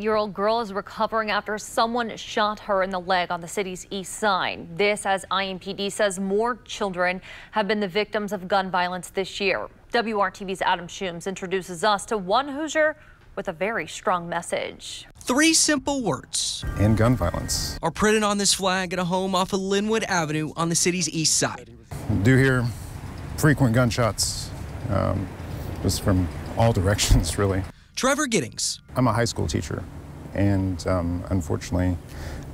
year old girl is recovering after someone shot her in the leg on the city's east side. This as IMPD says more children have been the victims of gun violence this year. WRTV's Adam Schumes introduces us to one Hoosier with a very strong message. Three simple words and gun violence are printed on this flag at a home off of Linwood Avenue on the city's east side. Do hear frequent gunshots um, just from all directions, really. Trevor Giddings. I'm a high school teacher, and um, unfortunately,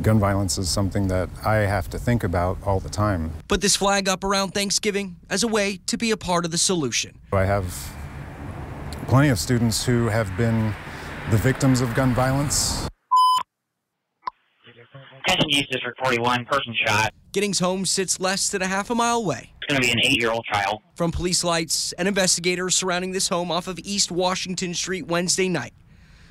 gun violence is something that I have to think about all the time. Put this flag up around Thanksgiving as a way to be a part of the solution. I have plenty of students who have been the victims of gun violence. Attention East District 41, person shot. Giddings' home sits less than a half a mile away. It's going to be an eight-year-old child. From police lights and investigators surrounding this home off of East Washington Street Wednesday night.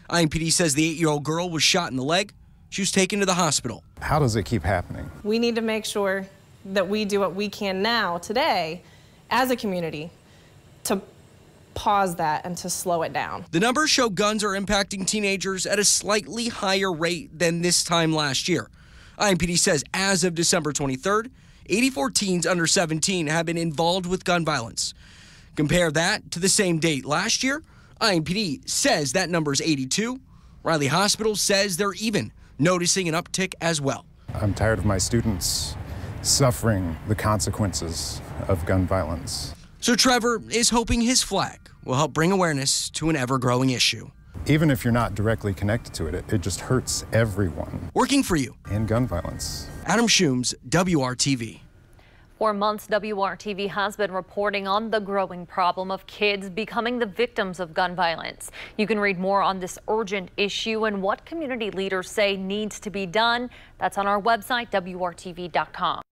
IMPD says the eight-year-old girl was shot in the leg. She was taken to the hospital. How does it keep happening? We need to make sure that we do what we can now, today, as a community, to pause that and to slow it down. The numbers show guns are impacting teenagers at a slightly higher rate than this time last year. IMPD says as of December 23rd, 84 teens under 17 have been involved with gun violence. Compare that to the same date last year. IMPD says that number is 82. Riley Hospital says they're even noticing an uptick as well. I'm tired of my students suffering the consequences of gun violence. So Trevor is hoping his flag will help bring awareness to an ever growing issue. Even if you're not directly connected to it, it, it just hurts everyone. Working for you. And gun violence. Adam Schumes, WRTV. For months, WRTV has been reporting on the growing problem of kids becoming the victims of gun violence. You can read more on this urgent issue and what community leaders say needs to be done. That's on our website, WRTV.com.